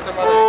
semana.